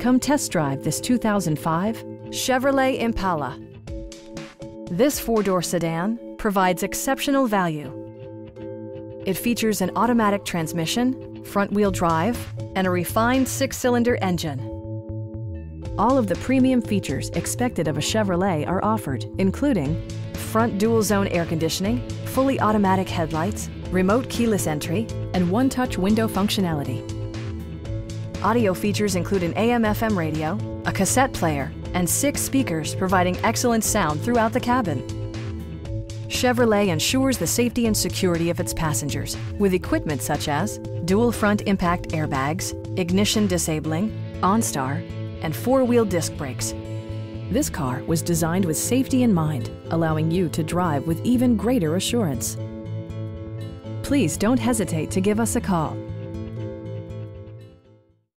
Come test drive this 2005 Chevrolet Impala. This four-door sedan provides exceptional value. It features an automatic transmission, front-wheel drive, and a refined six-cylinder engine. All of the premium features expected of a Chevrolet are offered, including front dual-zone air conditioning, fully automatic headlights, remote keyless entry, and one-touch window functionality. Audio features include an AM-FM radio, a cassette player, and six speakers providing excellent sound throughout the cabin. Chevrolet ensures the safety and security of its passengers with equipment such as dual front impact airbags, ignition disabling, OnStar, and four-wheel disc brakes. This car was designed with safety in mind, allowing you to drive with even greater assurance. Please don't hesitate to give us a call